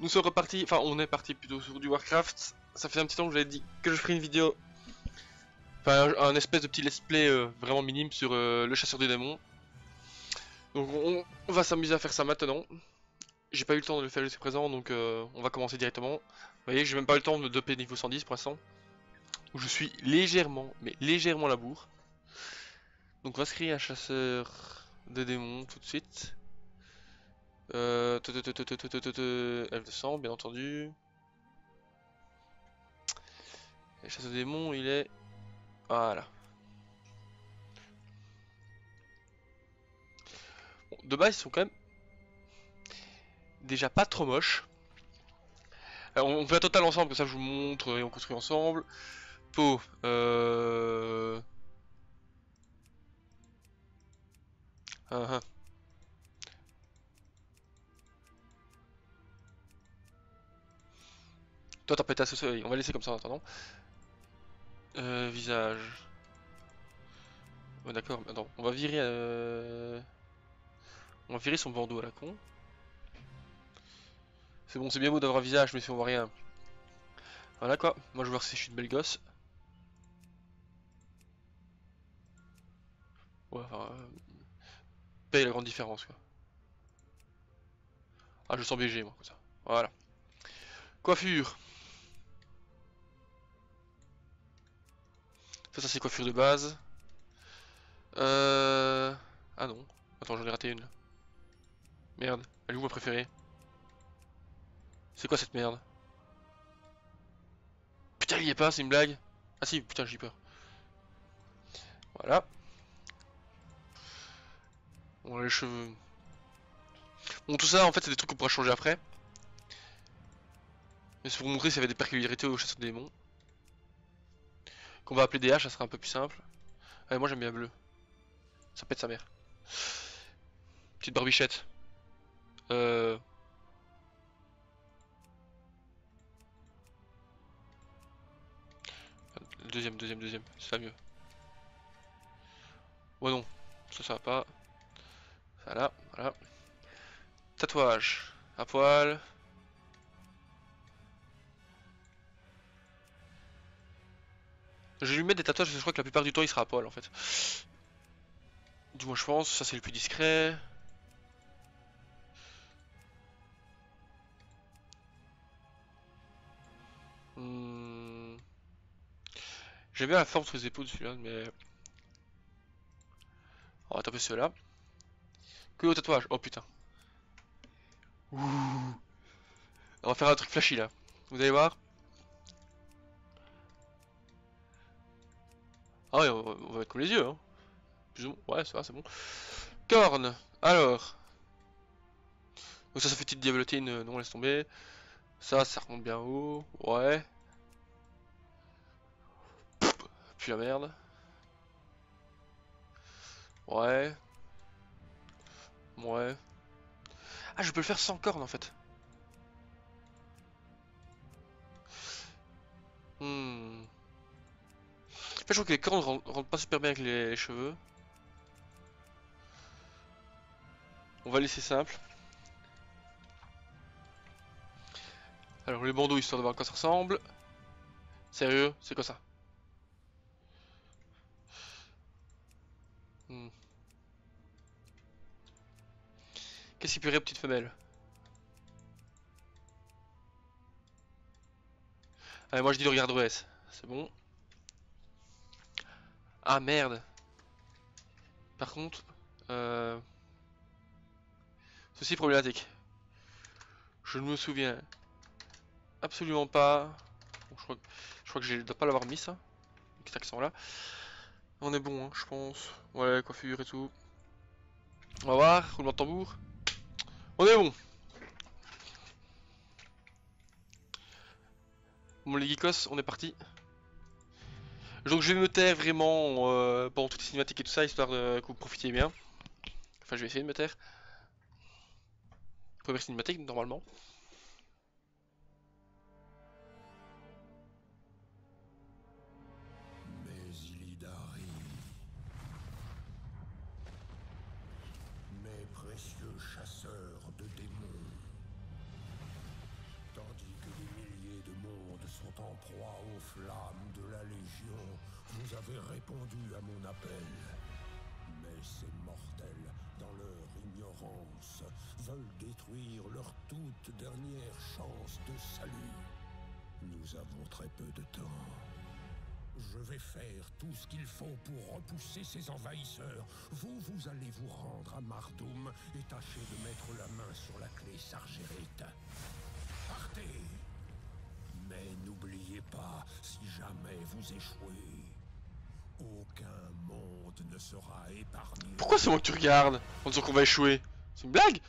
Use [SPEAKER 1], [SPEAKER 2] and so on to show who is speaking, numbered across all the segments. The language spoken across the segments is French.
[SPEAKER 1] nous sommes repartis, enfin on est parti plutôt sur du Warcraft. Ça fait un petit temps que j'avais dit que je ferais une vidéo, enfin un, espèce de petit let's play euh, vraiment minime sur euh, le chasseur des démons. Donc on, va s'amuser à faire ça maintenant. J'ai pas eu le temps de le faire jusqu'à présent, donc euh, on va commencer directement. Vous voyez, j'ai même pas eu le temps de me doper niveau 110 pour l'instant. Je suis légèrement, mais légèrement la bourre. Donc on va se créer un chasseur de démons tout de suite. Euh, F200, bien entendu. Le chasseur de démons, il est... Voilà. de base, ils sont quand même déjà pas trop moches. On fait un total ensemble, comme ça je vous montre et on construit ensemble. Peau. Euh... Uh. Toi t'as pété à ce on va laisser comme ça en attendant. Euh, visage. Ouais, D'accord, attends, on va virer... Euh... On va virer son bandeau à la con. C'est bon, c'est bien beau d'avoir un visage, mais si on voit rien. Voilà quoi, moi je veux voir si je suis une belle gosse. Ouais, enfin... Euh... Paye la grande différence quoi. Ah, je sens BG moi, comme ça. Voilà. Coiffure. Ça, c'est coiffure de base. Euh... Ah non. Attends, j'en ai raté une. Merde, elle est où ma préférée? C'est quoi cette merde? Putain, il y est pas, c'est une blague Ah si, putain, j'ai peur. Voilà. Bon, les cheveux. Bon, tout ça, en fait, c'est des trucs qu'on pourra changer après. Mais c'est pour vous montrer s'il y avait des particularités au chasseur de démons. Qu'on va appeler des haches, ça sera un peu plus simple. Allez, moi j'aime bien bleu. Ça pète sa mère. Petite barbichette. Euh... Deuxième, deuxième, deuxième, ça va mieux. Oh non, ça ça va pas. Ça là, voilà. Tatouage, à poil. Je vais lui mettre des tatouages parce que je crois que la plupart du temps il sera à en fait. Du moins je pense, ça c'est le plus discret. Hmm. J'aime bien la forme sur les épaules celui-là, mais... On va taper ceux-là. Que au tatouage. Oh putain. Ouh. On va faire un truc flashy là. Vous allez voir. Ah ouais, on va, mettre comme les yeux. Hein. Ouais, ça va, c'est bon. Corne. Alors. Donc ça, ça fait petite diablotine. Non, laisse tomber. Ça, ça remonte bien haut. Ouais. Puis la merde. Ouais. Ouais. Ah, je peux le faire sans corne en fait. Hmm. Je crois que les cornes rentrent pas super bien avec les cheveux. On va laisser simple. Alors les bandeaux histoire de voir à quoi ça ressemble. Sérieux, c'est quoi ça? Hmm. Qu'est-ce qui plairait aux petites femelles Allez, moi je dis le regard OS, c'est bon. Ah merde Par contre, euh... ceci est problématique. Je ne me souviens absolument pas. je, crois, je, crois, que je ne dois pas l'avoir mis ça. Cet accent là. On est bon, hein, je pense. Ouais, coiffure et tout. On va voir, roulement de tambour. On est bon. Bon les on est parti. Donc je vais me taire vraiment euh, pendant toutes les cinématiques et tout ça, histoire que vous profitiez bien. Enfin je vais essayer de me taire. Première cinématique normalement.
[SPEAKER 2] De salut. Nous avons très peu de temps. Je vais faire tout ce qu'il faut pour repousser ces envahisseurs. Vous, vous allez vous rendre à Mardoum et tâcher de mettre la main sur la clé Sargérite. Partez Mais n'oubliez pas, si jamais vous échouez, aucun monde ne sera épargné.
[SPEAKER 1] Pourquoi c'est moi que tu regardes en disant qu'on va échouer? C'est une blague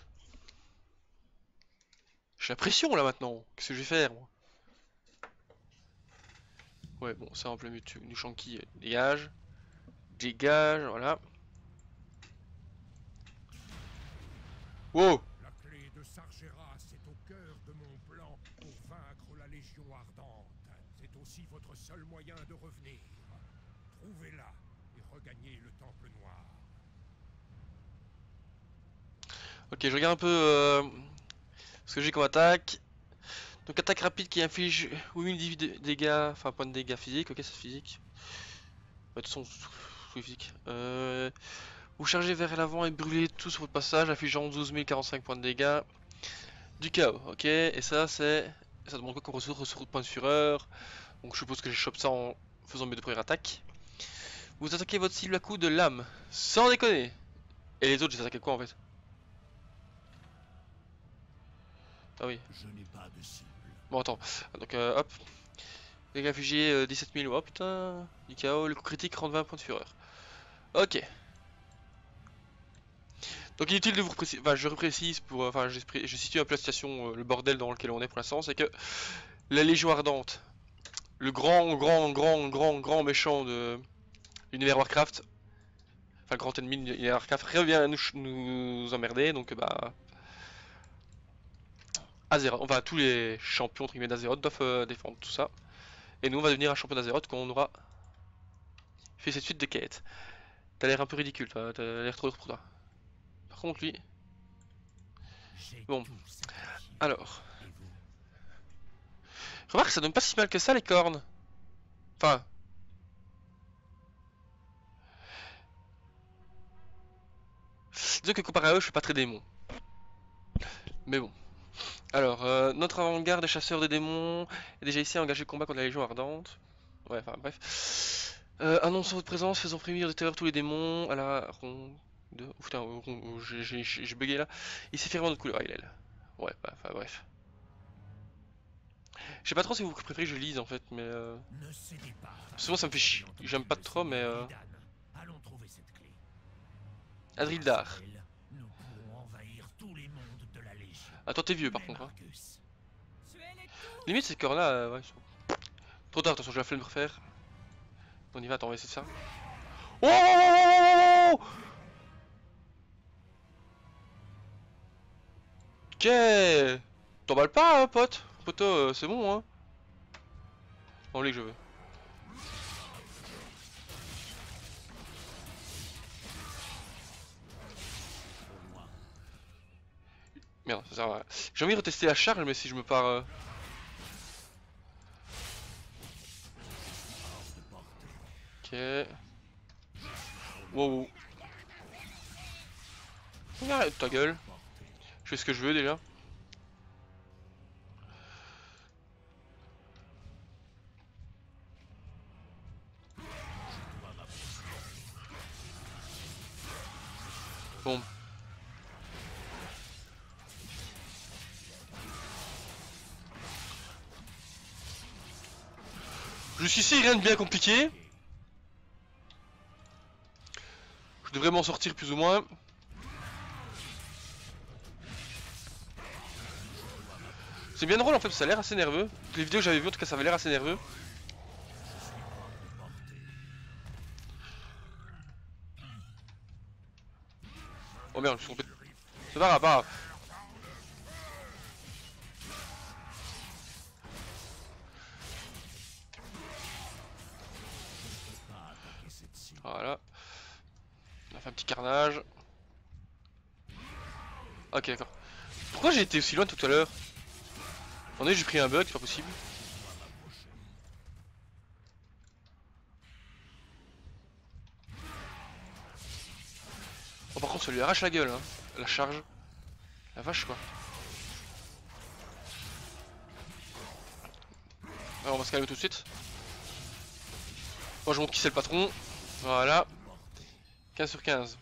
[SPEAKER 1] J'ai la pression là maintenant. Qu'est-ce que je vais faire moi? Ouais, bon, ça en plein milieu du Shanky, dégage. Dégage, voilà. Wow
[SPEAKER 2] La clé de Sargeras est au cœur de mon plan pour vaincre la Légion Ardente. C'est aussi votre seul moyen de revenir. Trouvez-la et regagnez le Temple Noir.
[SPEAKER 1] Ok, je regarde un peu euh, ce que j'ai comme attaque. Donc attaque rapide qui inflige 8000 dé- dégâts, enfin point de dégâts physiques, ok c'est physique. Ouais, de toute façon, oui physique. Euh, vous chargez vers l'avant et brûlez tout sur votre passage, infligeant 12 045 points de dégâts. Du chaos, ok, et ça c'est... Ça demande quoi comme ressource Ressource de points de fureur. Donc je suppose que je chope ça en faisant mes deux premières attaques. Vous attaquez votre cible à coup de lame, sans déconner. Et les autres, j'ai attaqué quoi en fait? Ah oui,
[SPEAKER 2] Je n'ai pas de cible.
[SPEAKER 1] Bon, attends. Donc, euh, hop. Dégâts infligés euh, 17 000. Oh putain. Du. Le coup critique rend 20 points de fureur. Ok. Donc, inutile de vous préciser. Enfin, je reprécise pour. Enfin, j'expré- je situe un peu la situation, euh, le bordel dans lequel on est pour l'instant. C'est que la Légion Ardente, le grand, grand, grand, grand, grand méchant de l'univers Warcraft, enfin, le grand ennemi de l'univers Warcraft, revient nous, ch- nous emmerder. Donc, bah. Azeroth, enfin tous les champions d'Azeroth doivent euh, défendre tout ça. Et nous on va devenir un champion d'Azeroth quand on aura fait cette suite de quêtes. T'as l'air un peu ridicule, t'as l'air trop dur pour toi. Par contre lui, Bon. alors. Remarque ça donne pas si mal que ça les cornes. Enfin. Disons que comparé à eux je suis pas très démon. Mais bon. Alors, euh, notre avant-garde des chasseurs des démons est déjà ici engagé au combat contre la Légion Ardente. Ouais, enfin bref. Euh, annonçons votre présence, faisons frémir de terreur tous les démons à la ronde. De... Oh, putain, oh, j'ai- bugué là. Il s'est fait vraiment de couleur, il est là. Ouais, bah, enfin bref. Je sais pas trop si vous préférez que je lise en fait, mais euh...
[SPEAKER 2] Ne cédez pas.
[SPEAKER 1] Souvent, ça me fait chier. J'aime pas trop, mais, euh,
[SPEAKER 2] Allons trouver cette clé.
[SPEAKER 1] Adrildar.
[SPEAKER 2] Légion.
[SPEAKER 1] Ah, t'es vieux par contre. Hein. Limite, ces corps là, ouais, ils sont... Trop tard, attention, j'ai la flemme de refaire. On y va, attends, on va essayer de ça. Oh Ok T'emballes pas, hein, pote Poto, euh, c'est bon, hein En que je veux. Merde, ça sert à. J'ai envie de retester la charge, mais si je me pars... euh, Ok. Wow. Arrête ta gueule. Je fais ce que je veux déjà. Jusqu'ici rien de bien compliqué. Je devrais m'en sortir plus ou moins. C'est bien drôle en fait, ça a l'air assez nerveux. Les vidéos que j'avais vues en tout cas ça avait l'air assez nerveux. Oh merde, je suis trompé. C'est pas grave, pas grave. Pourquoi j'ai été aussi loin tout à l'heure Attendez, j'ai pris un bug, c'est pas possible. Oh, par contre, ça lui arrache la gueule, hein. La charge. La vache, quoi. Alors, on va se calmer tout de suite. Moi, je montre qui c'est le patron. Voilà. 15 sur 15.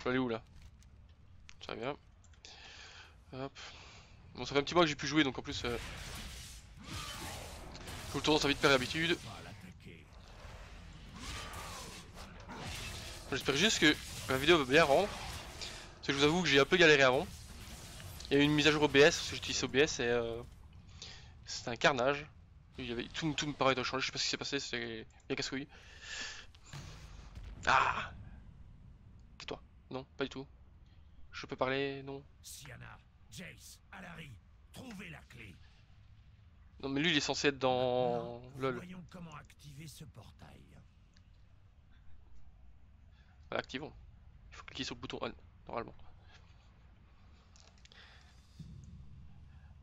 [SPEAKER 1] Je vais aller où, là? Va bien. Bon, ça fait un petit mois que j'ai pu jouer donc en plus. Euh... Faut le tour ça vite perdre l'habitude. J'espère juste que la vidéo va bien rendre. Parce que je vous avoue que j'ai un peu galéré avant. Il y a eu une mise à jour OBS, parce que j'utilise OBS et euh, c'était un carnage. Il y avait tout, tout me paraît de changer, je sais pas ce qui s'est passé, c'est bien casse-couille. Ah toi Non, pas du tout. Je peux parler Non?
[SPEAKER 2] Siana, Jace, trouvez la clé.
[SPEAKER 1] Non mais lui il est censé être dans
[SPEAKER 2] Non,
[SPEAKER 1] LOL.
[SPEAKER 2] Voyons comment activer ce portail.
[SPEAKER 1] Voilà, activons. Il faut cliquer sur le bouton on, normalement.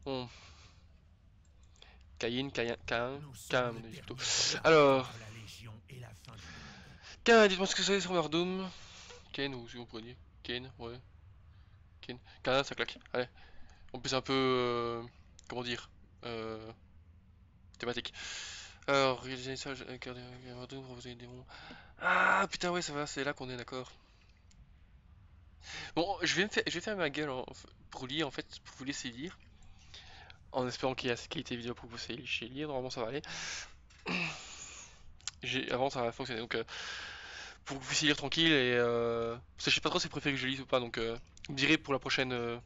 [SPEAKER 1] Bon. Caïn, Caïn, on dit plutôt. Alors. Cain, dites-moi ce que c'est sur Doom? Cain, ou si pourrait dire. Cain, ouais. Cain. Cain, ça claque. Allez. En plus, un peu. euh, comment dire euh, Thématique. Alors, réaliser ça, proposer des. Ah putain, ouais, ça va, c'est là qu'on est d'accord. Bon, je vais, me faire, ma gueule en- pour lire en fait, pour vous laisser lire. En espérant qu'il y a assez de qualité vidéo pour que vous sachiez lire, normalement ça va aller. Avant ça va fonctionner donc euh, pour que vous puissiez lire tranquille et euh, je sais pas trop si vous préférez que je lise ou pas donc euh, vous direz pour la prochaine euh,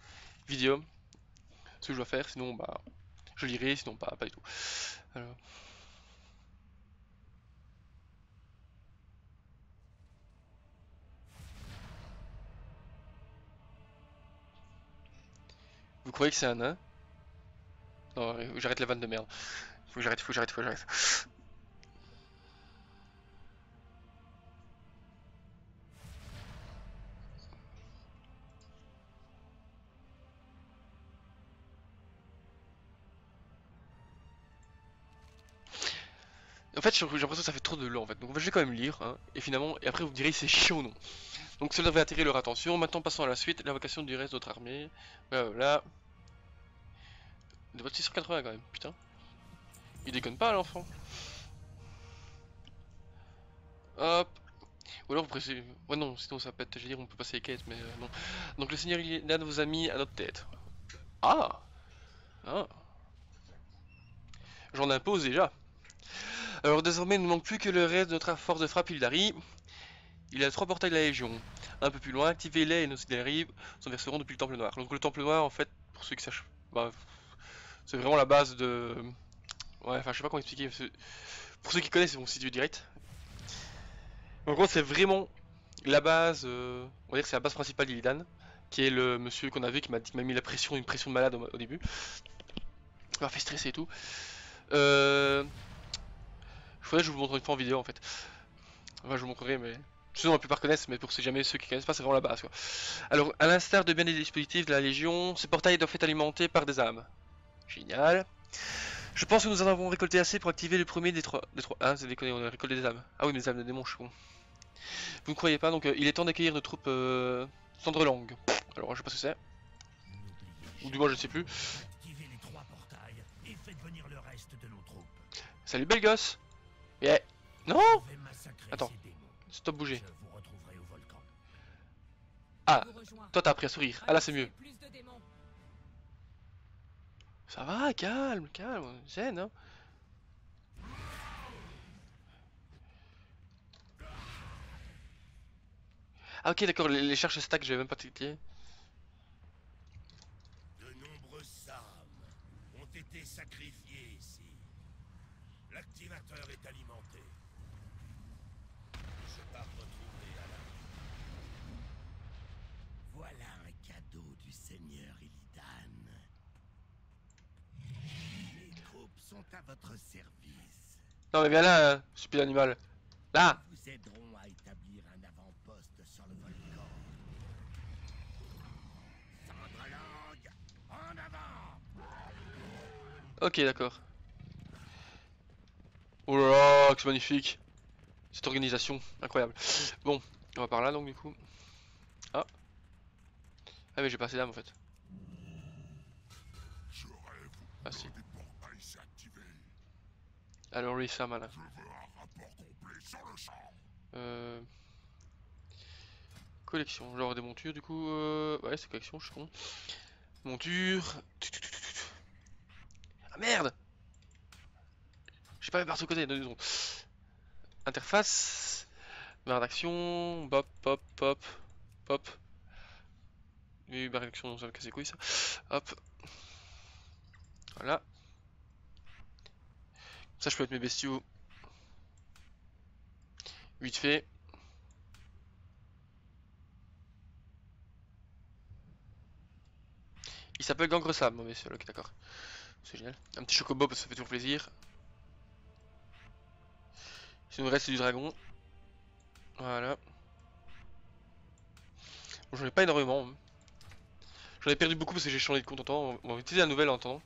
[SPEAKER 1] vidéo ce que je dois faire sinon bah je lirai sinon pas, pas du tout. Vous croyez que c'est un nain? Non, j'arrête la vanne de merde. Faut que j'arrête, faut que j'arrête, faut que j'arrête. En fait, j'ai l'impression que ça fait trop de long en fait. Donc je vais quand même lire, hein, et finalement, et après vous me direz c'est chiant ou non. Donc cela devrait attirer leur attention. Maintenant passons à la suite, l'invocation du reste de notre armée. Voilà. De votre 680 quand même, putain. Il déconne pas l'enfant. Hop. Ou alors vous pressez... Ouais non, sinon ça pète, je veux dire on peut passer les quêtes, mais euh, non. Donc le seigneur Illidan vous a mis à notre tête. Ah Ah J'en impose déjà. Alors désormais il ne manque plus que le reste de notre force de frappe Ildari. Il a trois portails de la Légion. Un peu plus loin, activez-les et nos auxiliaires s'en verseront depuis le Temple Noir. Donc le Temple Noir en fait, pour ceux qui sachent... Bah, c'est vraiment la base de... Ouais, enfin je sais pas comment expliquer. c'est- Pour ceux qui connaissent, ils vont situer direct. En gros, c'est vraiment la base, euh, on va dire que c'est la base principale d'Illidan, qui est le monsieur qu'on a vu qui m'a mis la pression, une pression de malade au, au début. Il m'a fait stresser et tout. Euh... Je faudrait que je vous montre une fois en vidéo en fait. Enfin, je vous montrerai, mais. Sinon, la plupart connaissent, mais pour ceux jamais ceux qui connaissent pas, c'est vraiment la base quoi. Alors, à l'instar de bien des dispositifs de la Légion, ces portails doivent être alimentés par des âmes. Génial. Je pense que nous en avons récolté assez pour activer le premier des trois. Des trois... Ah, c'est déconné, on a récolté des âmes. Ah oui, mais des âmes de démons, je suis con. Vous ne croyez pas, donc euh, il est temps d'accueillir nos troupes euh, Cendrelang. Alors, je sais pas ce que c'est. Ou du moins, je ne sais plus. Salut, belle gosse Yeah Non Attends. Stop bouger. Ah, toi t'as appris à sourire. Ah là, c'est mieux. Ça va, calme, calme, zen, hein. Ah ok d'accord, les, les cherches stack, j'avais même pas cliqué.
[SPEAKER 2] De nombreuses âmes ont été sacrifiées ici. L'activateur est alimenté. Je pars retrouver Alan. Voilà un cadeau du seigneur Illidan. Les troupes sont à votre service.
[SPEAKER 1] Non mais viens là, hein, stupide animal. Là
[SPEAKER 2] Ils vous aideront à établir un avant-poste sur le volcan. Cendrelang, en avant
[SPEAKER 1] Ok d'accord. Oh là là, que c'est magnifique. Cette organisation, incroyable. Bon, On va par là donc du coup. Ah. Ah mais j'ai pas assez d'âme en fait. Ah si. Alors lui ça malin. Euh... Collection, genre des montures du coup. Euh... Ouais c'est collection, je suis con. Monture. Ah merde J'ai pas vu par ce côté, deux secondes. Interface. Barre d'action. Bop, pop, pop, pop. Oui, barre d'action, ça va casser les couilles ça. Hop. Voilà. Ça, je peux mettre mes bestiaux. Vite fait. Il s'appelle Gangre Sam, mon bestiole, ok d'accord. C'est génial. Un petit chocobo parce que ça fait toujours plaisir. Si nous reste du dragon. Voilà. Bon, j'en ai pas énormément. J'en ai perdu beaucoup parce que j'ai changé de compte en temps. On va utiliser la nouvelle en attendant.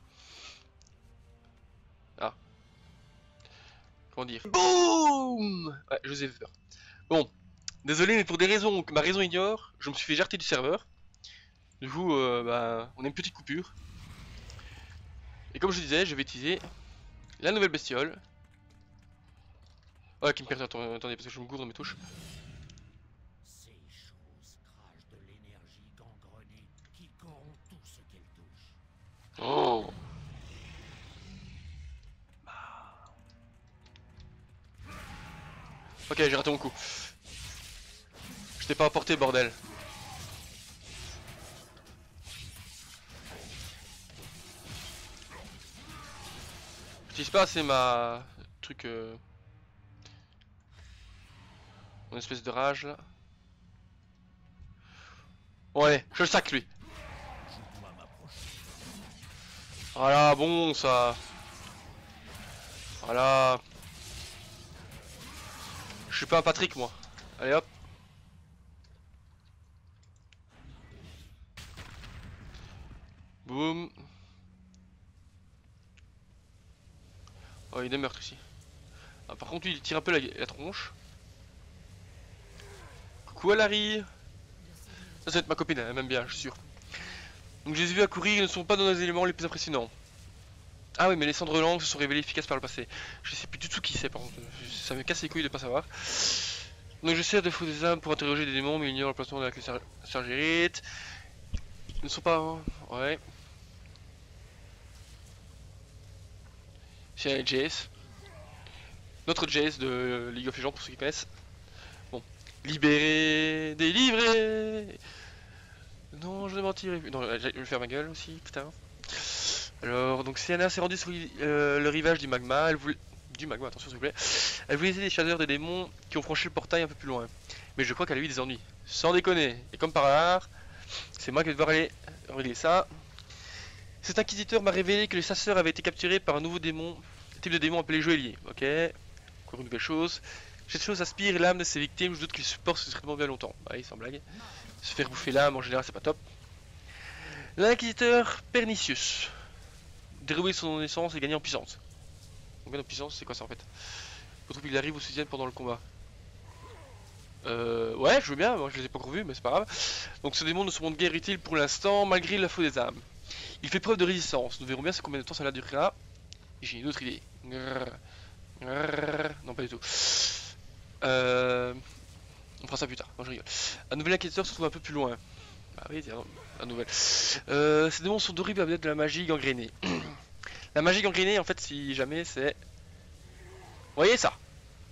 [SPEAKER 1] Ah. Comment dire? BOOM Ouais, je vous ai fait peur. Bon. Désolé, mais pour des raisons que ma raison ignore, je me suis fait jarter du serveur. Du coup, euh, bah, on a une petite coupure. Et comme je disais, je vais utiliser la nouvelle bestiole. Ouais, me perd. Attends, attendez, parce que je me gourde dans mes touches.
[SPEAKER 2] Ces choses crachent de l'énergie gangrenée qui corrompt tout ce qu'elles touchent.
[SPEAKER 1] Oh Ok, j'ai raté mon coup. Je t'ai pas apporté, bordel. J'utilise pas assez ma truc. Euh... Mon espèce de rage là. Bon, allez, je le sac lui. Voilà, bon ça. Voilà. Je suis pas un Patrick moi. Allez hop. Boum. Oh, il des meurtres ici. Ah, par contre, il tire un peu la tronche. Coucou Alary. Ça, ça va être ma copine, elle m'aime bien, je suis sûr. Donc, je les ai vus à courir, ils ne sont pas dans les éléments les plus impressionnants. Ah oui, mais les cendres langues se sont révélées efficaces par le passé. Je sais plus du tout qui c'est, par contre. Ça me casse les couilles de pas savoir. Donc, je sers de faux des âmes pour interroger des démons, mais ignore le placement de la clé sar- sargérite. Ils ne sont pas. Ouais. C'est Jace. Notre Jace de League of Legends pour ceux qui connaissent. Libéré, délivré. Non, je vais mentir. Non, je vais faire ma gueule aussi, putain. Alors, donc Sienna s'est rendue sur euh, le rivage du magma. Elle voulait. Du magma, attention s'il vous plaît. Elle voulait aider les chasseurs de démons qui ont franchi le portail un peu plus loin. Mais je crois qu'elle a eu des ennuis. Sans déconner. Et comme par hasard, c'est moi qui vais devoir aller régler ça. Cet inquisiteur m'a révélé que les chasseurs avaient été capturés par un nouveau démon, type de démon appelé Joaillier. Ok, encore une nouvelle chose. Cette chose aspire l'âme de ses victimes, je doute qu'il supporte ce traitement bien longtemps. Bah oui, sans blague. Se faire bouffer l'âme en général, c'est pas top. L'inquisiteur Pernicius. Dérouler son naissance et gagner en puissance. Gagner en puissance, c'est quoi ça en fait? Faut trouver qu'il arrive ou soutienne pendant le combat. Euh, ouais, je veux bien, moi je les ai pas encore vus, mais c'est pas grave. Donc ce démon ne se montre guère utile pour l'instant, malgré la faute des âmes. Il fait preuve de résistance, nous verrons bien combien de temps cela durera. Et J'ai une autre idée. Grrr. Non, pas du tout. Euh... On fera ça plus tard, non je rigole. Un nouvel inquisiteur se trouve un peu plus loin. Bah oui, un nouvel. Euh, ces démons sont d'horribles avec de la magie gangrénée. la magie gangrénée, en fait, si jamais, c'est... Voyez ça?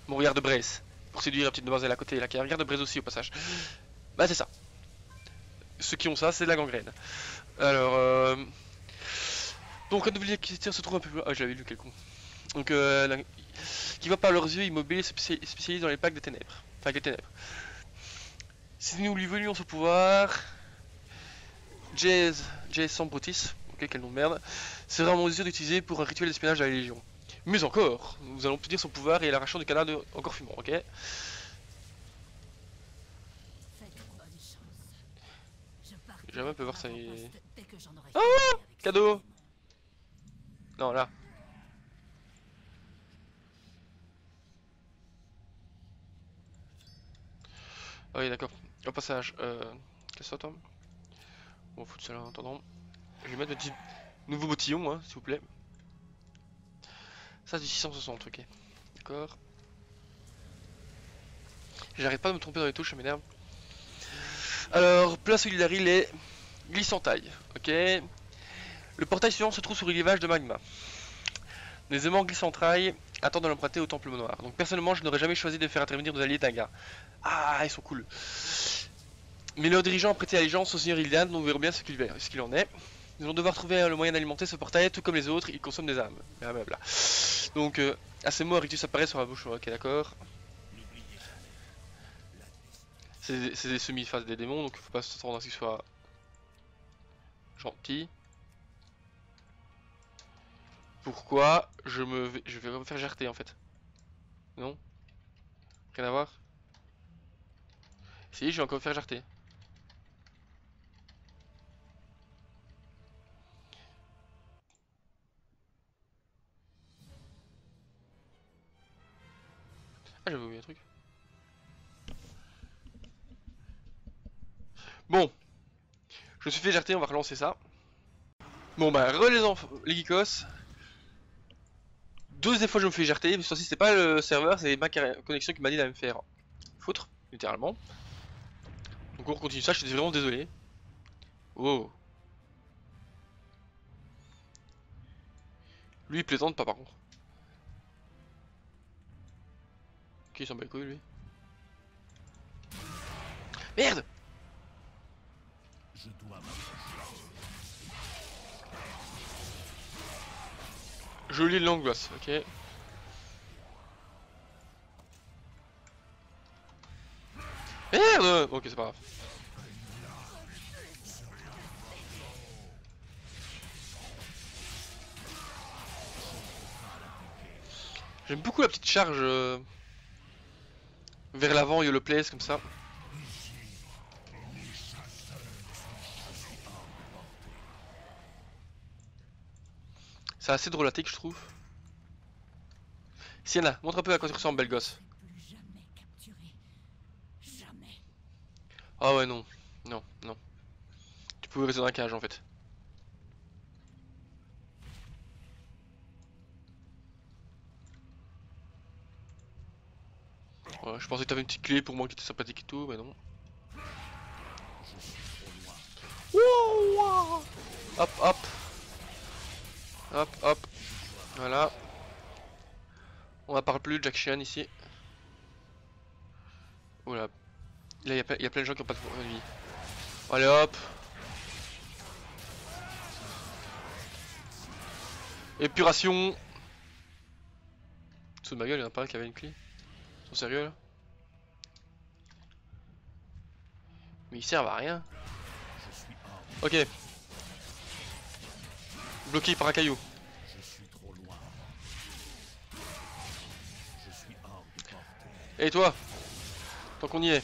[SPEAKER 1] Mon regard de braise. Pour séduire la petite demoiselle à côté, là, qui a un regard de braise aussi au passage. Bah c'est ça. Ceux qui ont ça, c'est de la gangrène. Alors, euh... Donc un nouvel inquisiteur se trouve un peu plus loin. Ah, j'avais lu quel con. Donc, euh, la- qui voit par leurs yeux immobiles se spéci- spécialise dans les packs des ténèbres. Enfin, les ténèbres. Si nous lui venions son pouvoir, Jace Sambrotis, ok, quel nom de merde, sera en mesure d'utiliser pour un rituel d'espionnage de la Légion. Mieux encore, nous allons obtenir son pouvoir et l'arrachant du canard de encore fumant, ok Jamais peut voir ça, Ah Cadeau. Non, là. Ah oui, d'accord. Au passage, euh... Qu'est-ce que toi On va foutre là en attendant. Je vais mettre le petit nouveau bottillon, hein, s'il vous plaît. Ça, c'est du 660, ok. D'accord. J'arrête pas de me tromper dans les touches, ça m'énerve. Alors, place où il est glissant-taille, ok. Le portail suivant se trouve sur le rivage de magma. Les aimants glissant-taille attendent de l'emprunter au temple noir. Donc personnellement, je n'aurais jamais choisi de faire intervenir nos alliés Daga. Ah, ils sont cool. Mais leurs dirigeants ont prêté allégeance au seigneur Illidan, donc nous verrons bien ce qu'il en est. Ils vont devoir trouver le moyen d'alimenter ce portail, tout comme les autres, ils consomment des âmes. Blablabla. Donc, euh, à ces mots, Rictus apparaît sur la bouche. Ok, d'accord. C'est des semi-phases des démons, donc faut pas s'attendre à ce qu'ils soient gentils. Pourquoi je me vais, je me faire jarter en fait? Non? Rien à voir? Si, je vais encore me faire jarter. Ah, j'avais oublié un truc. Bon. Je me suis fait jarter, on va relancer ça. Bon bah, re les les geekos. Deuxième fois je me fais jarter, mais ceci c'est pas le serveur, c'est ma connexion qui m'a dit d'aller me faire foutre, littéralement. Donc on continue ça, je suis vraiment désolé. Oh. Lui il plaisante pas par contre. Ok, il s'en bat les couilles lui. Merde
[SPEAKER 2] Je
[SPEAKER 1] lis l'angoisse, ok. Merde Ok, c'est pas grave. J'aime beaucoup la petite charge euh, vers l'avant, le place comme ça. C'est assez drôlatique, je trouve. Sienna, montre un peu à quoi tu ressembles, belle gosse. Ah ouais, non. Non, non. Tu pouvais rester dans la cage en fait. Je pensais que t'avais une petite clé pour moi qui était sympathique et tout, mais non. Hop, hop. Hop, hop. Voilà. On en parle plus, Jack Chan ici. Oula. Là, il y, a plein de gens qui ont pas de vie. Allez, hop. Épuration. Sous ma gueule, il y en a pas un qui avait une clé. Ils sont sérieux là? Mais ils servent à rien. Ok. Bloqué par un caillou. Et toi Tant qu'on y est.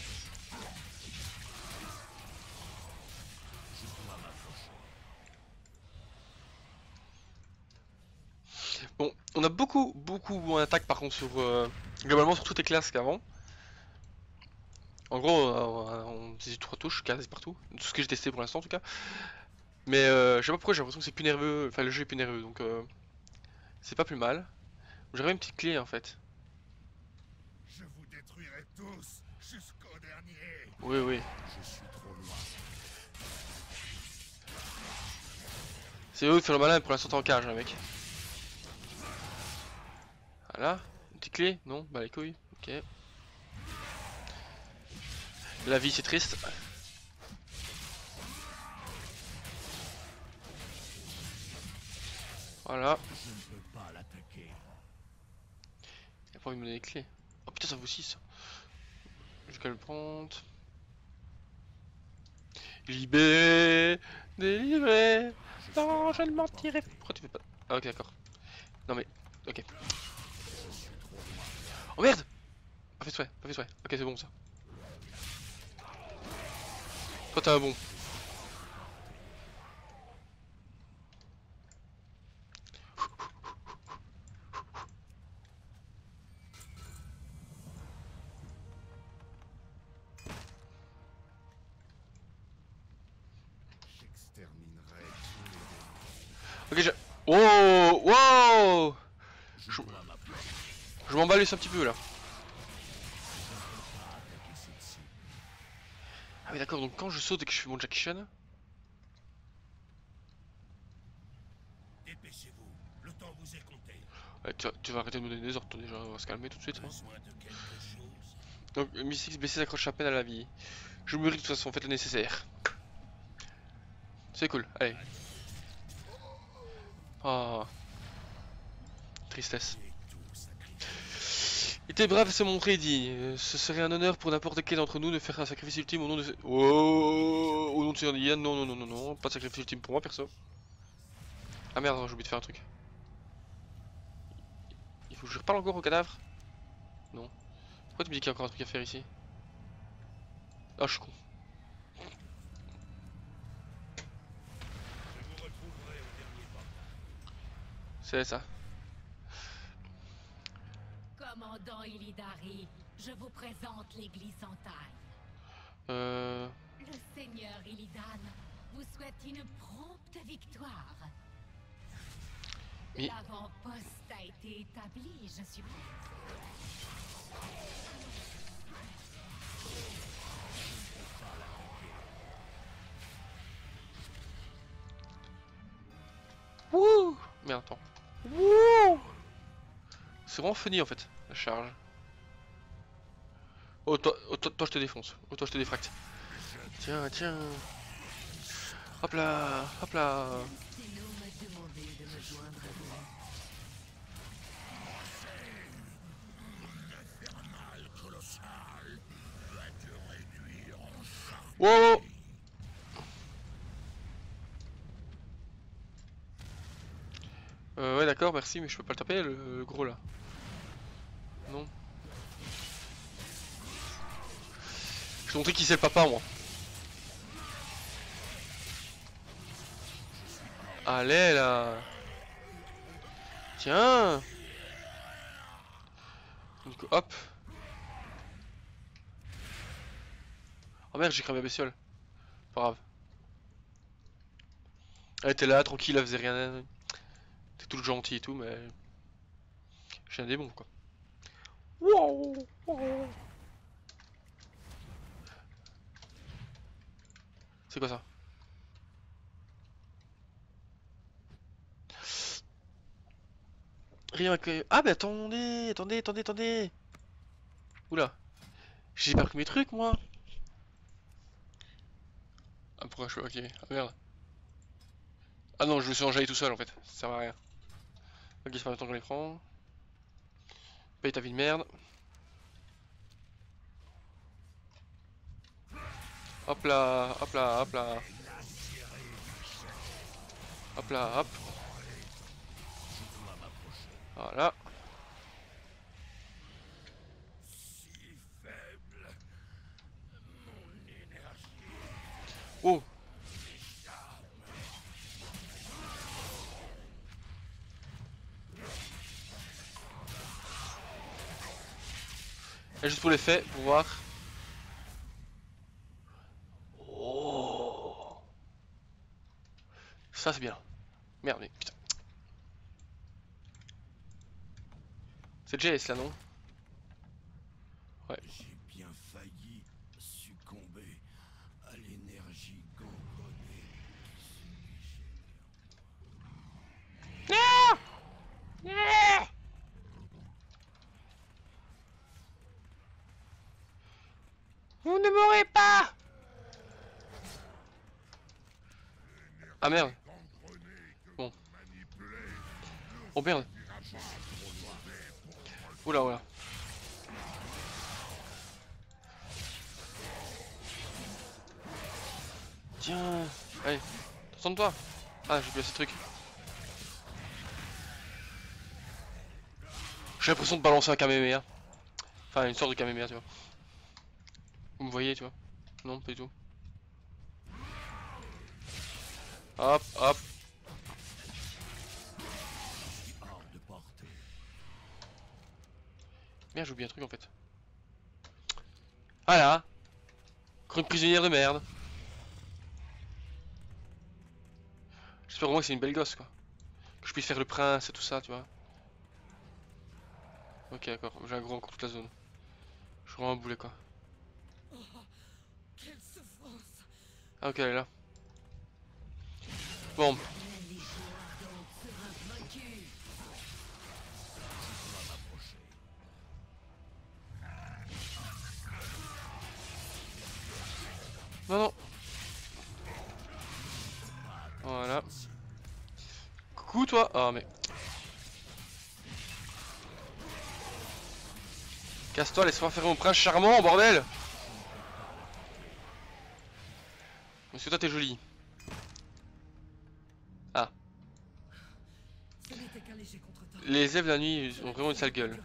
[SPEAKER 1] Bon, on a beaucoup, beaucoup moins d'attaque par contre sur... euh, globalement sur toutes les classes qu'avant. En gros, euh, on utilise trois touches quasi partout. Tout ce que j'ai testé pour l'instant en tout cas. Mais euh, je sais pas pourquoi j'ai l'impression que c'est plus nerveux, enfin le jeu est plus nerveux donc euh, c'est pas plus mal. J'aurais une petite clé en fait.
[SPEAKER 2] Je vous détruirai tous jusqu'au dernier.
[SPEAKER 1] Oui oui.
[SPEAKER 2] Je suis trop loin.
[SPEAKER 1] C'est eux qui font le malin pour l'instant t'es en cage hein, mec. Voilà. Une petite clé? Non? Bah les couilles. Ok. La vie c'est triste. Voilà.
[SPEAKER 2] Je ne pas l'attaquer.
[SPEAKER 1] Il a pas envie de me donner les clés. Oh putain, ça vaut 6. Je vais le prendre. Libéré, délivré. Non, je ne mentirai. Pourquoi tu fais pas Ah, ok, d'accord. Non, mais. Ok. Oh merde Pas fait souhait, pas fait souhait. Ok, c'est bon ça. Toi, t'es un bon. M'emballe un petit peu là. Ah oui d'accord, donc quand je saute et que je fais mon Jackie Chan...
[SPEAKER 2] Dépêchez-vous, le temps vous est compté.
[SPEAKER 1] Ouais, tu, vas, tu vas arrêter de me donner des ordres, toi, déjà, on va se calmer tout de suite. hein.
[SPEAKER 2] De
[SPEAKER 1] Donc, Mystics blessé s'accroche à peine à la vie. Je mûris de toute façon, faites le nécessaire. C'est cool, allez. Oh. Tristesse. Il était brave se montrer digne. Euh, Ce serait un honneur pour n'importe quel d'entre nous de faire un sacrifice ultime au nom de... ce- Oh, au nom de Yann, non, non, non, non, non, pas de sacrifice ultime pour moi, perso. Ah merde, j'ai oublié de faire un truc. Il faut que je reparle encore au cadavre? Non. Pourquoi tu me dis qu'il y a encore un truc à faire ici? Ah, je suis con. C'est ça.
[SPEAKER 3] Commandant Illidari, je vous présente l'église en taille.
[SPEAKER 1] Euh...
[SPEAKER 3] Le seigneur Illidan vous souhaite une prompte victoire.
[SPEAKER 1] Mais-
[SPEAKER 3] L'avant-poste a été établi, je suppose.
[SPEAKER 1] Wouh Merde, attends. Wouh C'est vraiment funny en fait, charge. Oh, toi, oh, toi, toi, je te défonce. Oh, toi, je te défracte. Tiens, tiens. Hop là, hop là. Wow Euh, ouais, d'accord, merci, mais je peux pas le taper, le gros là. Vais montrer qui c'est le papa, moi. Allez là. Tiens. Hop. Oh merde j'ai cramé la bestiole. Pas grave. Elle était là tranquille elle faisait rien. T'es tout gentil et tout mais J'ai un démon quoi. Wow. C'est quoi ça Rien que... Ah mais attendez, attendez, attendez, attendez Oula J'ai pas pris mes trucs moi Ah pourquoi je... Ok, ah merde Ah non, je me suis enjaillé tout seul en fait, ça sert à rien. Ok, c'est pas le temps qu'on les. Paye ta vie de merde. Hop là, hop là, hop là. Hop là, hop. Voilà. Oh juste pour l'effet, pour voir. Oh Ça c'est bien. Merde, mais putain. C'est Jace là, non
[SPEAKER 2] J'ai bien failli succomber à l'énergie gangrenée qui se déchaîne.
[SPEAKER 1] Vous ne mourrez pas Ah merde Oh merde. Oula oula. Tiens Allez Concentre-toi. Ah j'ai assez de trucs J'ai l'impression de balancer un Kamehameha. Enfin une sorte de Kamehameha tu vois. Vous me voyez, tu vois. Non, pas du tout. Hop, hop. Merde, j'ai oublié un truc en fait. Voilà. Encore une prisonnière de merde. J'espère vraiment que c'est une belle gosse quoi. puisse faire le prince et tout ça, tu vois. Ok, d'accord, j'ai un gros contre toute la zone. Je suis vraiment un boulet quoi. Ah, ok, elle est là. Bon, non, non. Voilà. Coucou toi. Ah, mais. Casse-toi, laisse-moi faire mon prince charmant, bordel Parce que toi t'es joli?
[SPEAKER 4] Contretemps.
[SPEAKER 1] Les elfes de la nuit ont vraiment une sale gueule.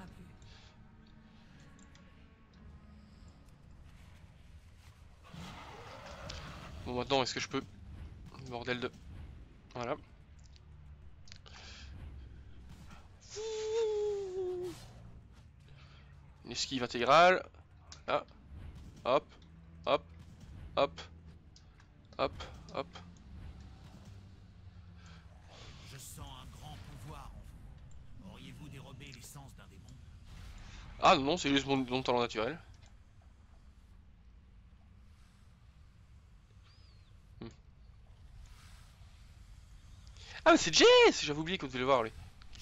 [SPEAKER 1] Bon maintenant est-ce que je peux Bordel de... Voilà. Une esquive intégrale. Là. Hop. Hop. Hop. Hop. Hop.
[SPEAKER 5] Je sens un grand pouvoir en vous. Auriez-vous dérobé l'essence d'un démon?
[SPEAKER 1] Ah non, c'est juste mon, mon talent naturel. Ah mais c'est Jess J'avais oublié qu'on devait le voir lui.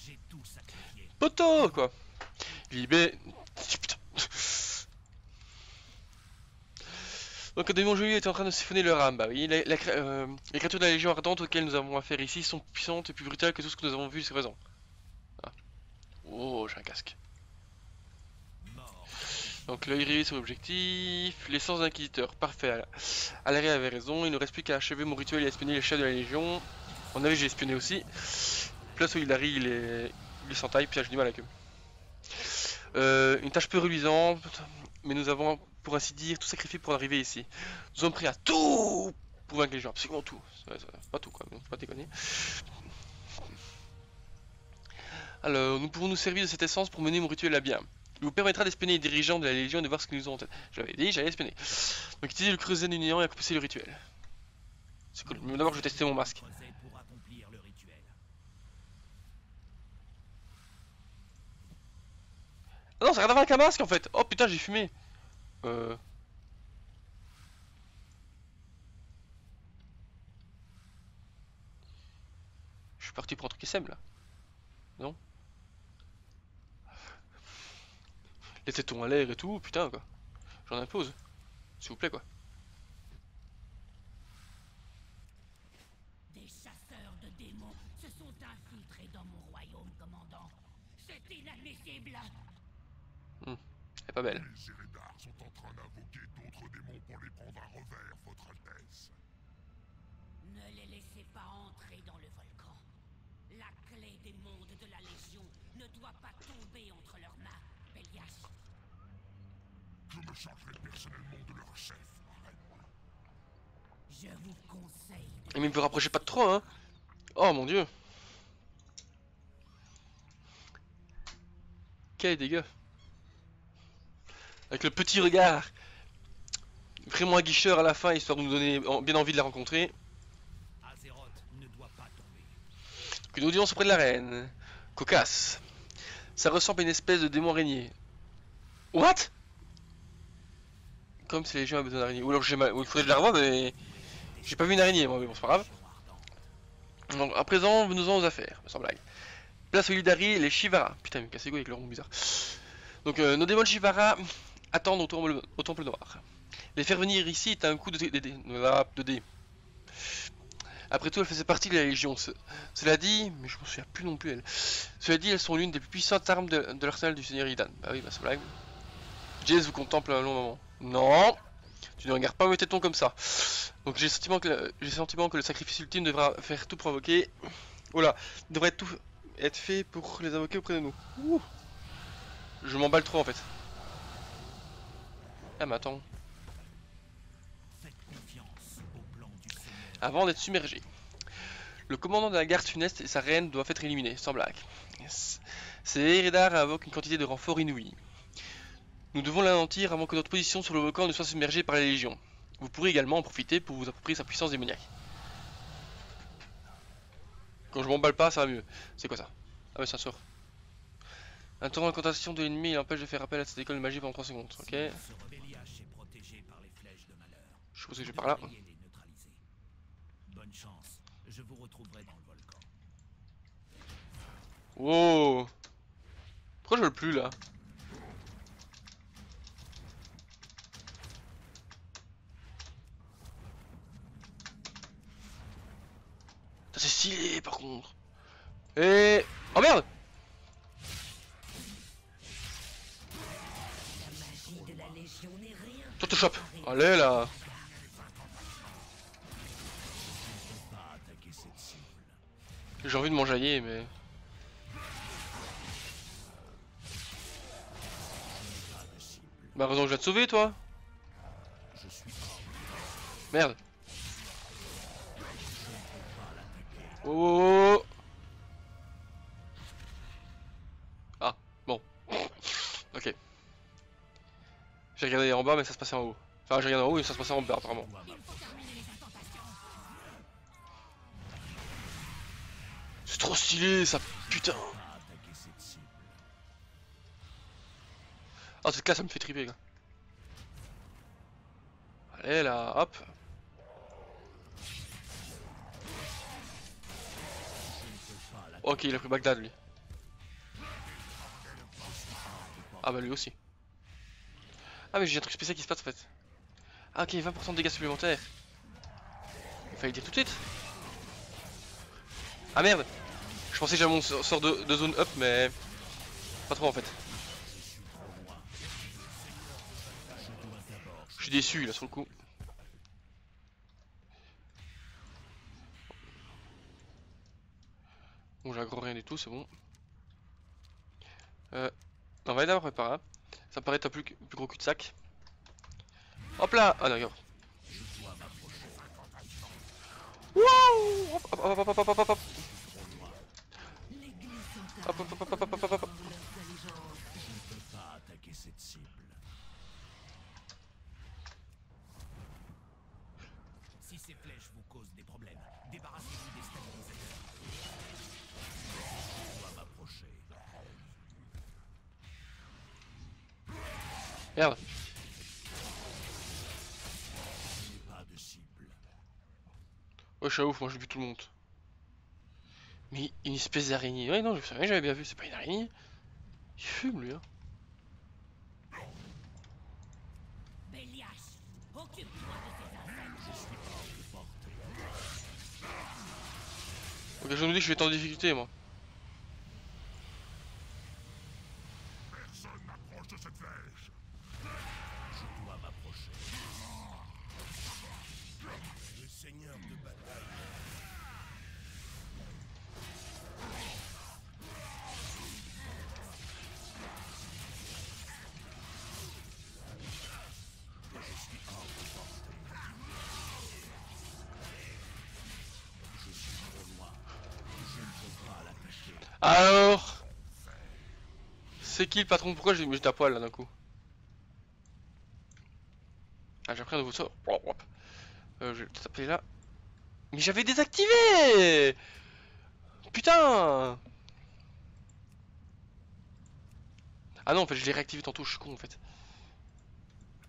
[SPEAKER 5] J'ai tout sacrifié.
[SPEAKER 1] Poto quoi Libé... Putain. Donc le démon joli est en train de siphonner leur âme, bah oui, la- la cré- euh, les créatures de la Légion ardente auxquelles nous avons affaire ici sont puissantes et plus brutales que tout ce que nous avons vu jusqu'à présent. Ah. Oh, j'ai un casque. Donc l'œil rivé sur l'objectif, l'essence d'inquisiteur, parfait. Alaré avait raison, il ne reste plus qu'à achever mon rituel et espionner les chefs de la Légion. On avait j'ai espionné aussi. Place où Hilary il est, il est sans taille, puis j'ai du mal avec eux. Euh, une tâche peu reluisante, mais nous avons pour ainsi dire tout sacrifié pour arriver ici. Nous sommes prêts à tout pour vaincre les gens, absolument tout. Pas tout quoi, mais pas déconner. Alors, nous pouvons nous servir de cette essence pour mener mon rituel à bien. Il vous permettra d'espionner les dirigeants de la Légion et de voir ce qu'ils nous ont en tête. J'avais dit, j'allais espionner. Donc utilisez le creuset du néant et accomplissez le rituel. C'est cool. D'abord, je vais tester mon masque.
[SPEAKER 5] Creuset pour accomplir le rituel.
[SPEAKER 1] Ah non, ça n'a rien à voir avec un masque en fait. Oh putain, j'ai fumé. Euh... Je suis parti pour un truc sème là. Non Les tétons à l'air et tout, putain quoi. J'en impose. S'il vous plaît quoi. Est pas belle.
[SPEAKER 2] Les Eredar sont en train d'invoquer d'autres démons pour les prendre à revers, Votre Altesse.
[SPEAKER 3] Ne les laissez pas entrer dans le volcan. La clé des mondes de la Légion ne doit pas tomber entre leurs mains, Bélias.
[SPEAKER 2] Je me chargerai personnellement de leur chef, reine.
[SPEAKER 3] Je vous conseille de...
[SPEAKER 1] Mais me vous rapprochez pas de trop hein. Oh mon dieu. Quel dégât. Avec le petit regard. Vraiment aguicheur à la fin, histoire de nous donner en- bien envie de la rencontrer.
[SPEAKER 5] Azeroth ne doit pas tomber.
[SPEAKER 1] Une audience auprès de la reine. Cocasse. Ça ressemble à une espèce de démon araignée. What? Comme si les gens avaient besoin d'araignée. Ou alors j'ai mal. Ou il faudrait que je la revoie, mais. J'ai pas vu une araignée, moi, mais bon, c'est pas grave. Donc, à présent, venons-en aux affaires, sans blague. Place au Lidari, les Shivara. Putain, les couilles avec leur nom bizarre. Donc, euh, nos démons Shivara attendent au temple, noir. Les faire venir ici est un coup de dé. Après tout, elle faisait partie de la Légion. Ce- Cela dit, mais je me souviens plus non plus elle. Cela dit, elles sont l'une des plus puissantes armes de, l'arsenal du Seigneur Idan. Bah oui, bah c'est blague. Jace vous contemple un long moment. Non Tu ne regardes pas mes tétons comme ça. Donc j'ai le sentiment que le, sacrifice ultime devra faire tout provoquer. Voilà, devrait tout être fait pour les invoquer auprès de nous. Ouh. Je m'emballe trop en fait. Ah mais attends, avant d'être submergé. Le commandant de la garde funeste et sa reine doivent être éliminés, sans blague. Ces Eredar invoquent une quantité de renforts inouïs. Nous devons l'anéantir avant que notre position sur le volcan ne soit submergée par la Légion. Vous pourrez également en profiter pour vous approprier sa puissance démoniaque. Quand je m'emballe pas, ça va mieux. C'est quoi ça? Ah ouais, un sort. Un tour d'incantation de l'ennemi, il empêche de faire appel à cette école de magie pendant 3 secondes. Ok? Suppose que je vais
[SPEAKER 5] Vous
[SPEAKER 1] par là.
[SPEAKER 5] Bonne chance. Je vous retrouverai dans le volcan.
[SPEAKER 1] Wow Pourquoi je veux plus là? C'est stylé par contre Et... Oh merde. Toi te chope Allez là J'ai envie de m'enjailler mais... Bah heureusement que je vais te sauver toi Merde Oh, oh, oh. Ah, bon. ok. J'ai regardé en bas mais ça se passait en haut. Enfin j'ai regardé en haut et ça se passait en bas apparemment. C'est trop stylé ça, putain. Ah cette classe ça me fait triper quoi. Allez là, hop. Ok, il a pris Bagdad lui. Ah bah lui aussi. Ah mais j'ai un truc spécial qui se passe en fait. Ah ok, 20% de dégâts supplémentaires. Il fallait dire tout de suite. Ah merde Je pensais que j'avais mon sort de, zone up mais... Pas trop en fait. Je suis déçu là sur le coup. Bon j'ai gros rien du tout, c'est bon. Euh, on va aller d'abord là. Ça me paraît un plus, gros cul de sac. Hop là Ah d'accord. Wouh Hop hop hop hop hop hop hop hop Hop hop hop hop hop hop.
[SPEAKER 5] Si ces flèches vous causent des problèmes, débarrassez-vous des stabilisateurs. Je dois m'approcher.
[SPEAKER 1] Merde
[SPEAKER 5] pas de cible.
[SPEAKER 1] Ouais je suis ouf, moi je vu tout le monde. Mais une espèce d'araignée. Ouais non, je rien, j'avais bien vu, c'est pas une araignée. Il fume lui hein. Ok, je me dis que je vais être en difficulté moi. C'est qui le patron? Pourquoi j'ai mis à poil là d'un coup? Ah j'ai appris un nouveau sort. Hop, hop. Euh, je vais peut-être appeler là. Mais j'avais désactivé Putain Ah non en fait je l'ai réactivé tantôt, je suis con en fait.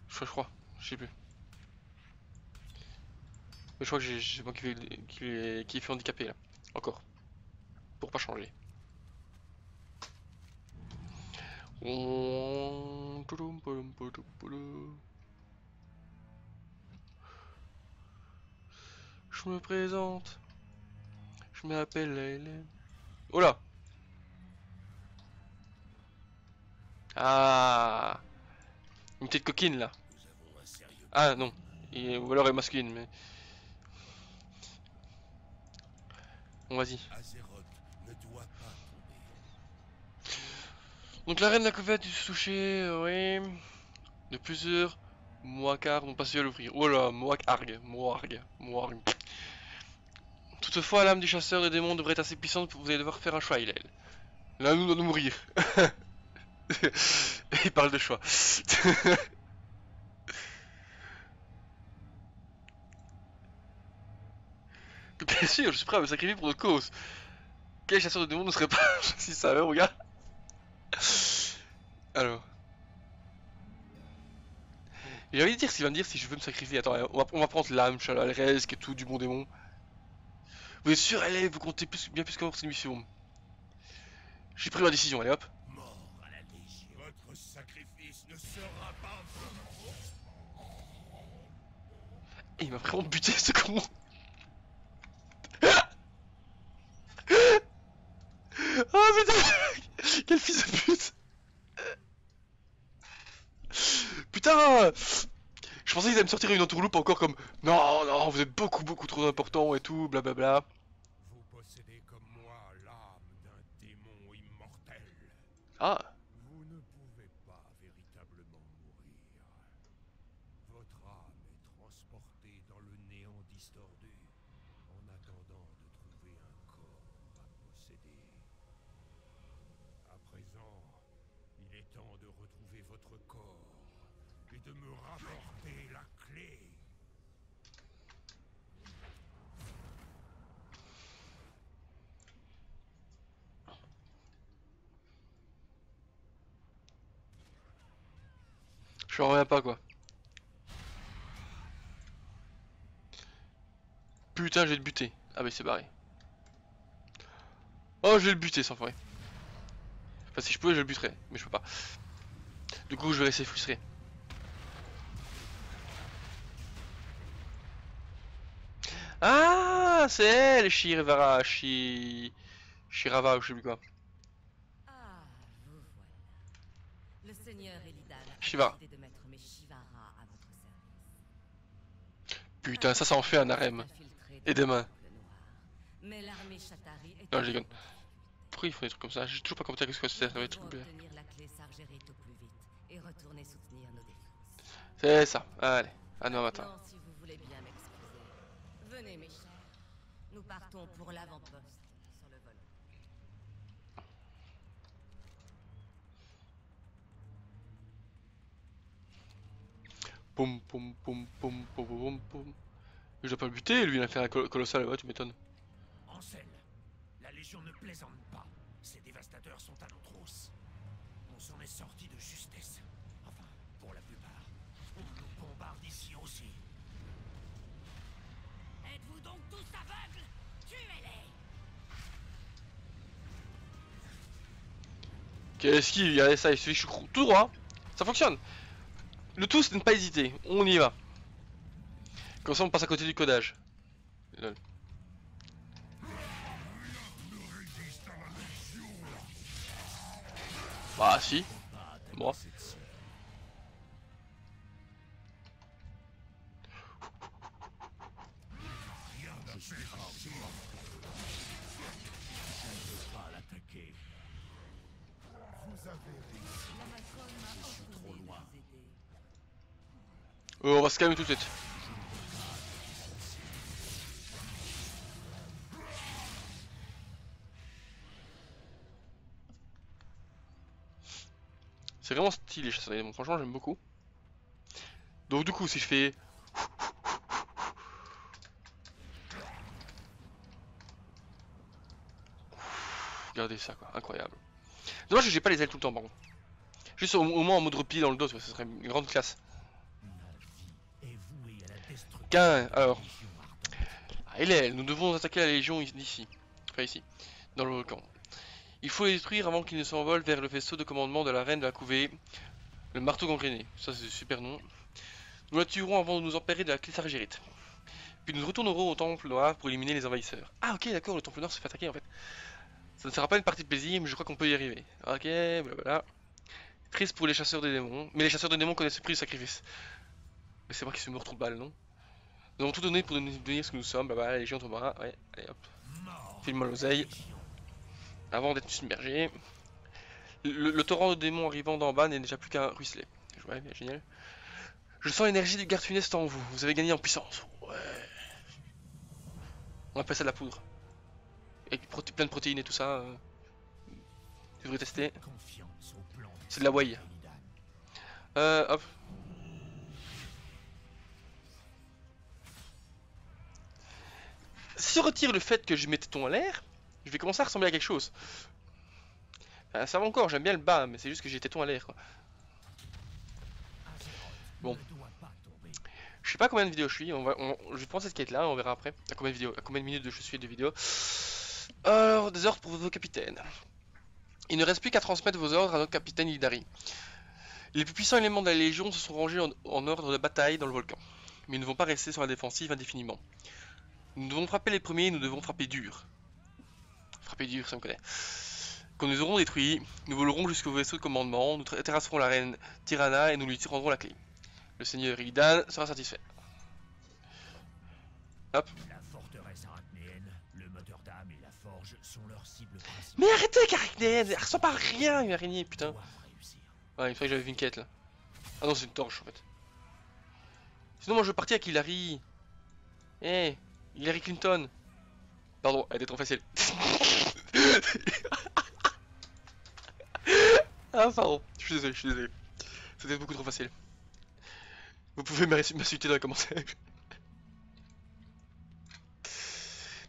[SPEAKER 1] Je crois, je crois, je sais plus. Mais je crois que j'ai- moi qui, l'ai- qui fait handicapé là. Encore. Pour pas changer. Je me présente. Je m'appelle Hélène. Oh là Ah Une petite coquine là. Ah non. Et- ou alors elle est masculine mais. Bon vas-y. Donc la reine de la couverte du toucher, oui, de plusieurs moakars n'ont pas su à l'ouvrir. Oh là, moakarg, moarg, moarg. Toutefois, l'âme du chasseur des démons devrait être assez puissante pour vous allez devoir faire un choix, Hillel. L'un nous doit nous mourir. Il parle de choix. Bien sûr, je suis prêt à me sacrifier pour notre cause. Quel chasseur de démons ne serait pas si ça va, regarde Alors. J'ai envie de dire s'il va me dire si je veux me sacrifier. Attends, on va, on va prendre l'âme, Chalalresque et tout du bon démon. Vous êtes sûr, allez, vous comptez plus, bien plus que pour cette mission. J'ai pris ma décision, allez hop.
[SPEAKER 5] Mort à la Légion.
[SPEAKER 2] Votre sacrifice ne sera pas
[SPEAKER 1] Et il m'a vraiment buté ce con Oh putain Quel fils de pute Putain Je pensais qu'ils allaient me sortir une entourloupe encore comme Non, non, vous êtes beaucoup beaucoup trop important et tout, blablabla.
[SPEAKER 2] Vous possédez comme moi l'âme d'un démon immortel.
[SPEAKER 1] Ah
[SPEAKER 2] Vous ne pouvez pas véritablement mourir. Votre âme est transportée dans le néant distordu en attendant de trouver un corps à posséder. À présent, il est temps de retrouver votre corps et de me rapporter la clé.
[SPEAKER 1] Je reviens pas quoi. Putain, je vais le buter. Ah, mais c'est barré. Oh, je vais le buter sans forêt. Enfin, si je pouvais, je le buterais, mais je peux pas. Du coup, je vais rester frustré. Ah, c'est elle, Shirvara, Shi... Shirava ou je sais plus quoi.
[SPEAKER 6] Ah, vous voilà. Le seigneur Elidan a
[SPEAKER 1] Shiva.
[SPEAKER 6] décidé de mettre mes Shivara à votre service.
[SPEAKER 1] Putain, ça, ça en fait un harem. Et des mains.
[SPEAKER 6] le Temple Noir. Mais l'armée Shatari est
[SPEAKER 1] Non, je déconne. Pourquoi ils font des trucs comme ça? J'ai toujours pas compris qu'est-ce que c'est, ça va être
[SPEAKER 6] Nous
[SPEAKER 1] compliqué.
[SPEAKER 6] Retourner soutenir nos défenses.
[SPEAKER 1] C'est ça, allez, à demain matin.
[SPEAKER 6] Maintenant, si vous voulez bien m'excuser, venez mes chers. Nous partons pour l'avant-poste sur le vol.
[SPEAKER 1] Poum poum poum poum poum poum poum. Je dois pas le buter, lui il a fait un col- colossal, ouais, tu m'étonnes.
[SPEAKER 5] Ansel, la Légion ne plaisante pas. Ces dévastateurs sont à nos trousses. On s'en est sorti
[SPEAKER 1] Qu'est-ce qu'il regardez ça, il se fait choucrou tout droit. Ça fonctionne. Le tout c'est de ne pas hésiter, on y va. Comme ça on passe à côté du codage. Bah si. Bon. Euh, on va se calmer tout de suite. C'est vraiment stylé, démons. Franchement, j'aime beaucoup. Donc, du coup, si je fais. Regardez ça, quoi. Incroyable. Dommage que j'ai pas les ailes tout le temps, par contre. Juste au, moins en mode repli dans le dos, ce serait une grande classe. Alors.
[SPEAKER 5] Ardente.
[SPEAKER 1] Ah, Hélène, nous devons attaquer la Légion d'ici. Enfin ici, dans le volcan. Il faut les détruire avant qu'ils ne s'envolent vers le vaisseau de commandement de la reine de la couvée, le marteau gangréné. Ça c'est super nom. Nous la tuerons avant de nous emparer de la clé Sargérite. Puis nous retournerons au temple noir pour éliminer les envahisseurs. Ah ok d'accord, le temple noir se fait attaquer en fait. Ça ne sera pas une partie de plaisir, mais je crois qu'on peut y arriver. Ok, blablabla. Triste pour les chasseurs de démons, mais les chasseurs de démons connaissent le prix du sacrifice. Mais c'est moi qui suis mort trop de balles, non? Nous avons tout donné pour devenir ce que nous sommes, blablabla, la Légion tombera, ouais, allez hop. File-moi l'oseille. Avant d'être submergé. Le, torrent de démons arrivant d'en bas n'est déjà plus qu'un ruisselet. Ouais, bien génial. Je sens l'énergie du garde en vous. Vous avez gagné en puissance. Ouais. On appelle ça de la poudre. Avec plein de protéines et tout ça. euh. Tu devrais tester. C'est de la whey. Euh, hop. Si on retire le fait que je mets téton à l'air, Je vais commencer à ressembler à quelque chose. Euh, ça va encore, j'aime bien le bas, mais c'est juste que j'ai téton à l'air. Bon. Je sais pas combien de vidéos je suis, on va, on- je vais prendre cette quête là, on verra après. À combien de minutes je suis de vidéos. Alors, des ordres pour vos capitaines. Il ne reste plus qu'à transmettre vos ordres à notre capitaine Hidari. Les plus puissants éléments de la Légion se sont rangés en, en ordre de bataille dans le volcan. Mais ils ne vont pas rester sur la défensive indéfiniment. Nous devons frapper les premiers, nous devons frapper dur. Frapper dur, ça me connaît. Quand nous aurons détruit, nous volerons jusqu'au vaisseau de commandement, nous terrasserons la reine Tirana et nous lui rendrons la clé. Le seigneur Illidan sera satisfait.
[SPEAKER 5] La forteresse arachnéenne, le moteur d'âme et la forge sont leurs cibles principales.
[SPEAKER 1] Mais arrêtez avec Arachnéenne Elle ressemble pas à rien une araignée, putain. Ouais, il fallait que j'avais une quête là. Ah non, c'est une torche en fait. Sinon, moi je veux partir avec Hillary. Eh, Hillary Clinton. Pardon, elle était trop facile. ah, pardon, je suis désolé, je suis désolé. C'était beaucoup trop facile. Vous pouvez m'insu- m'insulter dans les commentaires.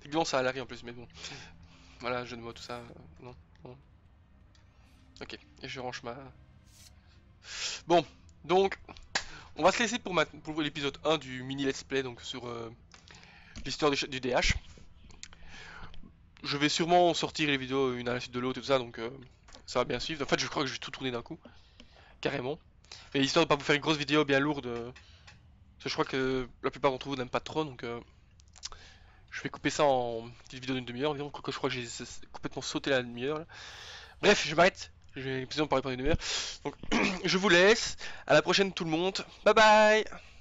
[SPEAKER 1] Techniquement, ça a Hillary en plus, mais bon. Voilà, jeu de mots, tout ça. non, non. Ok, et je range ma. Bon, donc, on va se laisser pour, pour l'épisode 1 du mini let's play, donc sur euh, l'histoire du, DH. Je vais sûrement sortir les vidéos une à la suite de l'autre et tout ça, donc euh, ça va bien suivre. En fait, je crois que je vais tout tourner d'un coup, carrément. Mais histoire de pas vous faire une grosse vidéo bien lourde, euh, parce que je crois que la plupart d'entre vous n'aiment pas trop, donc euh, je vais couper ça en petite vidéo d'une demi-heure environ, je crois que j'ai complètement sauté la demi-heure. Bref, je m'arrête. J'ai l'impression de parler pendant une demi-heure. Donc, je vous laisse. À la prochaine tout le monde. Bye bye